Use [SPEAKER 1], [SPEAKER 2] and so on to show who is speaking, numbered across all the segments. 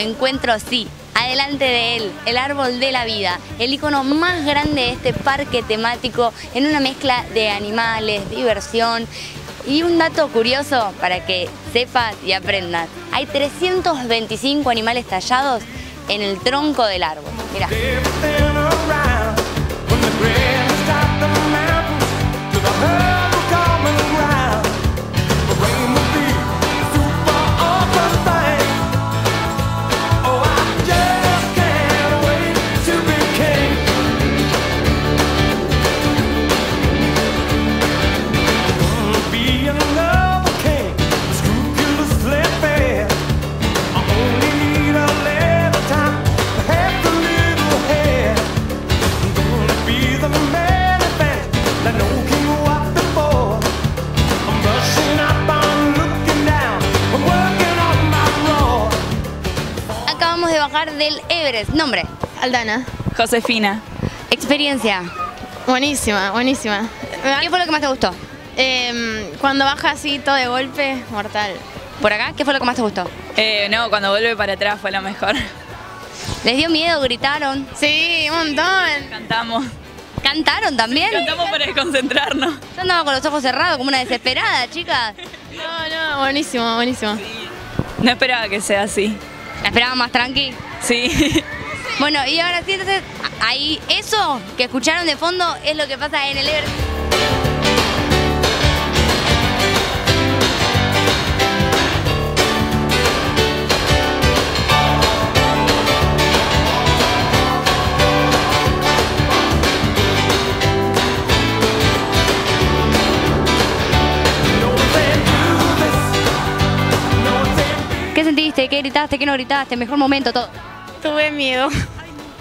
[SPEAKER 1] me encuentro, sí, adelante de él, el árbol de la vida, el icono más grande de este parque temático en una mezcla de animales, diversión y un dato curioso para que sepas y aprendas. Hay 325 animales tallados en el tronco del árbol. Mira. Bajar del Everest. Nombre,
[SPEAKER 2] Aldana.
[SPEAKER 3] Josefina.
[SPEAKER 1] experiencia.
[SPEAKER 2] Buenísima, buenísima.
[SPEAKER 1] ¿Qué fue lo que más te gustó?
[SPEAKER 2] Em, cuando baja así todo de golpe, mortal.
[SPEAKER 1] ¿Por acá? ¿Qué fue lo que más te gustó?
[SPEAKER 3] Eh, no, cuando vuelve para atrás fue lo mejor.
[SPEAKER 1] ¿Les dio miedo? ¿Gritaron?
[SPEAKER 2] Sí, un montón.
[SPEAKER 3] Cantamos.
[SPEAKER 1] ¿Cantaron también?
[SPEAKER 3] Cantamos para desconcentrarnos.
[SPEAKER 1] Yo andaba con los ojos cerrados como una desesperada, chicas.
[SPEAKER 2] No, no, buenísimo, buenísimo.
[SPEAKER 3] No esperaba que sea así.
[SPEAKER 1] ¿La esperaban más tranqui?
[SPEAKER 3] Sí.
[SPEAKER 1] Bueno, y ahora sí, entonces, ahí, eso que escucharon de fondo es lo que pasa en el Everest. Sentiste? ¿Qué gritaste? ¿Qué no gritaste? Mejor momento, todo.
[SPEAKER 2] Tuve miedo.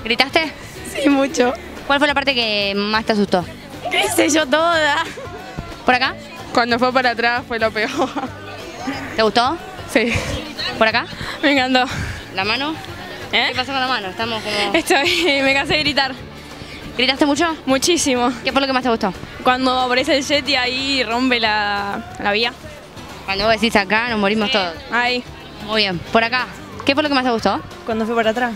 [SPEAKER 1] ¿Gritaste?
[SPEAKER 2] Sí, mucho.
[SPEAKER 1] ¿Cuál fue la parte que más te asustó?
[SPEAKER 2] ¿Qué sé yo toda?
[SPEAKER 1] ¿Por acá?
[SPEAKER 4] Cuando fue para atrás fue lo peor.
[SPEAKER 1] ¿Te gustó?
[SPEAKER 4] Sí,
[SPEAKER 1] ¿Por acá?
[SPEAKER 4] me encantó.
[SPEAKER 1] ¿La mano?
[SPEAKER 4] ¿Eh?
[SPEAKER 1] ¿Qué pasó con la mano? Estamos como...
[SPEAKER 4] Estoy, me cansé de gritar.
[SPEAKER 1] ¿Gritaste mucho?
[SPEAKER 4] Muchísimo.
[SPEAKER 1] ¿Qué fue lo que más te gustó?
[SPEAKER 4] Cuando aparece el jet y ahí rompe la, la vía.
[SPEAKER 1] Cuando vos decís acá, nos morimos todos.
[SPEAKER 4] Ahí.
[SPEAKER 1] Muy bien. ¿Por acá? ¿Qué fue lo que más te gustó?
[SPEAKER 4] Cuando fue para atrás.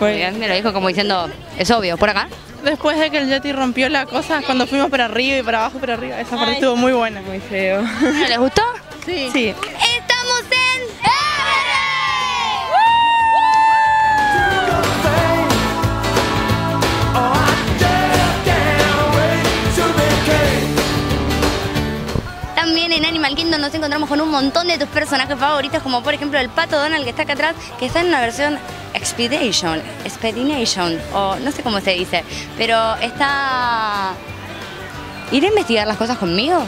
[SPEAKER 1] Muy bien, me lo dijo como diciendo, es obvio. ¿Por acá?
[SPEAKER 4] Después de que el Yeti rompió la cosa, cuando fuimos para arriba y para abajo, para arriba, esa parte estuvo muy buena. Muy feo.
[SPEAKER 1] ¿No les gustó?
[SPEAKER 4] Sí. sí.
[SPEAKER 1] También en Animal Kingdom nos encontramos con un montón de tus personajes favoritos, como por ejemplo el pato Donald que está acá atrás, que está en una versión Expedition, Expedition, o no sé cómo se dice, pero está... ¿Ir a investigar las cosas conmigo?